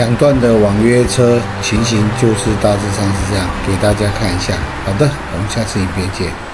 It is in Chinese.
两段的网约车情形就是大致上是这样给大家看一下。好的我们下次影片见。